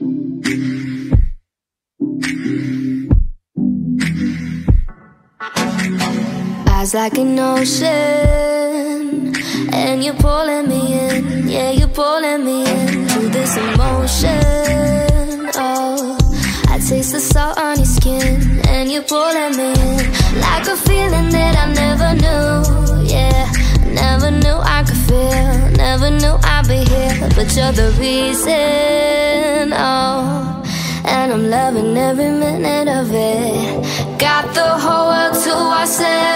Eyes like an ocean, and you're pulling me in. Yeah, you're pulling me in to this emotion. Oh, I taste the salt on your skin, and you're pulling me in like a feeling that I never knew. Yeah, never knew I could feel, never knew I'd be here, but you're the reason. Oh. And I'm loving every minute of it Got the whole world to ourselves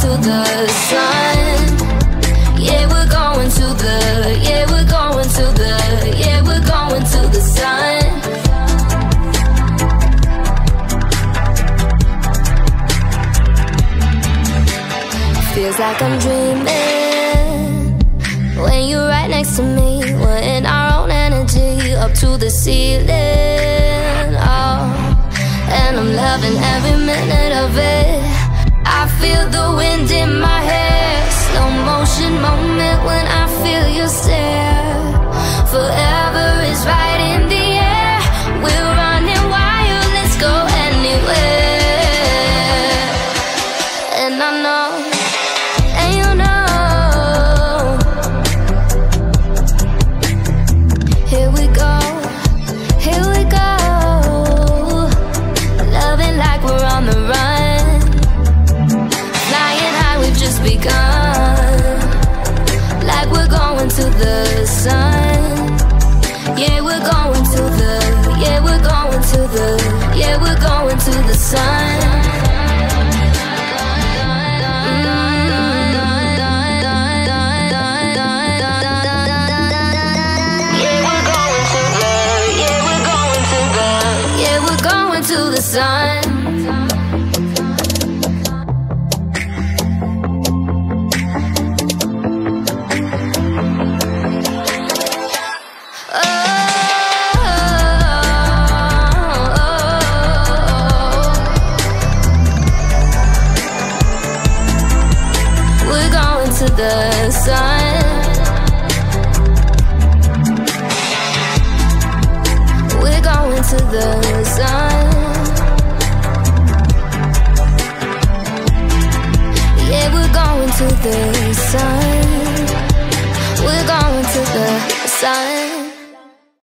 to the sun Yeah, we're going to the Yeah, we're going to the Yeah, we're going to the sun Feels like I'm dreaming when you're right next to me. We're in our own energy up to the ceiling. Oh, and I'm loving every minute of it. To the sun. Oh, we're going to the sun. We're going to the sun. To the sun. We're going to the sun.